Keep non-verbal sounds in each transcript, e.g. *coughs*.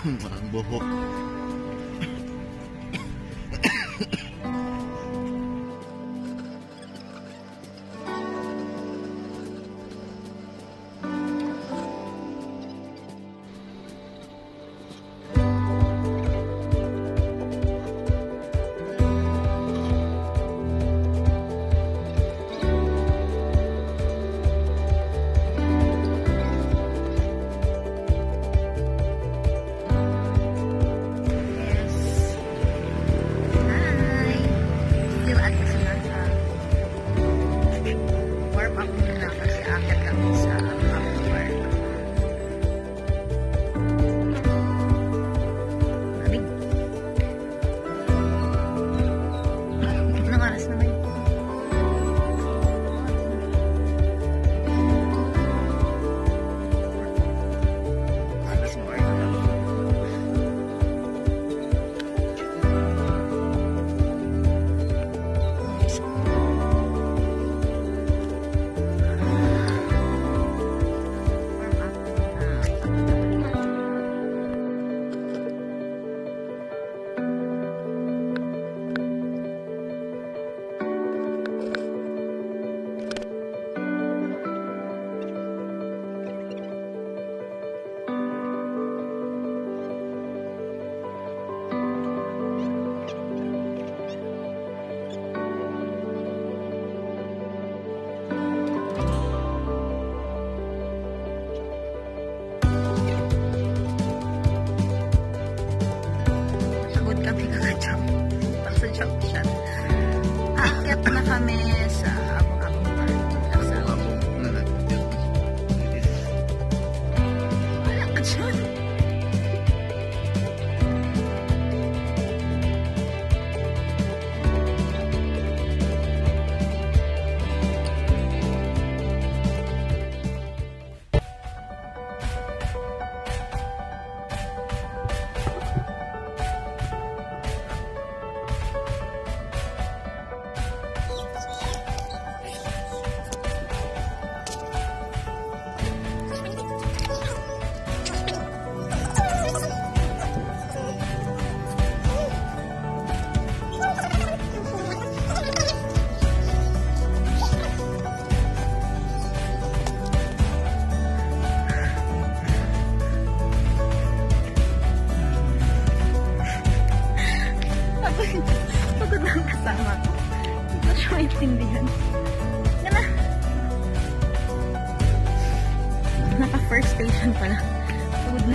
*coughs* orang bohong.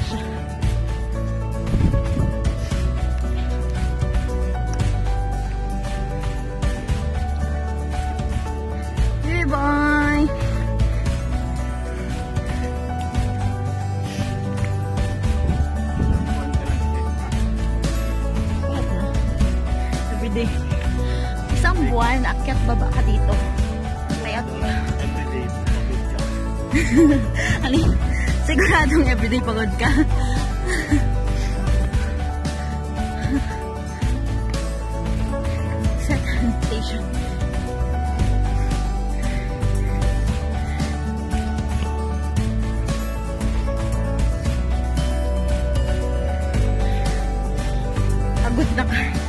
Goodbye. Everyday. Isang buwan, akyat baba ka dito. Layat. Everyday. ano *laughs* Siguradong everyday pagod ka. Second station. Pagod na.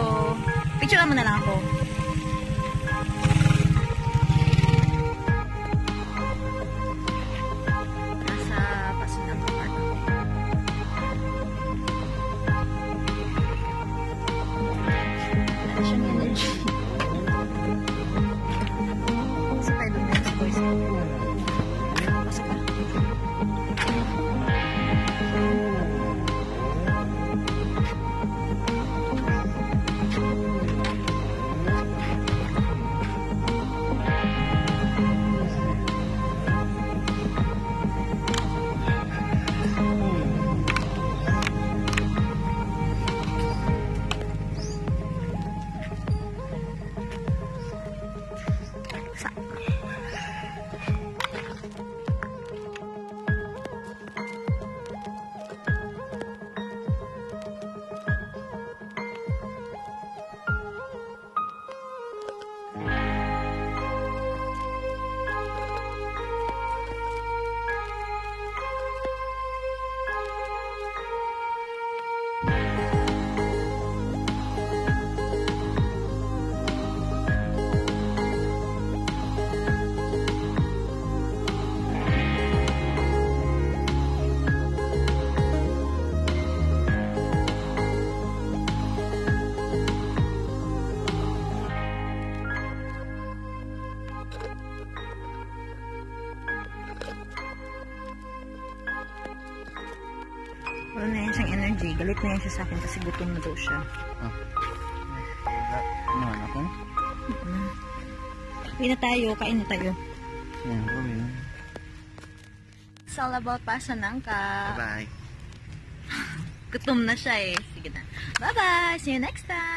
To. Picture mo na lang ako. Wala na yan siyang energy. Galit na yan siya sa akin kasi gutom na daw siya. Ano, ako? Mm. Uwi na tayo. Kain na tayo. Yan, gawin. It's all about pasanangka. Bye-bye. *laughs* Gutom na siya eh. Sige na. Bye-bye. See you next time.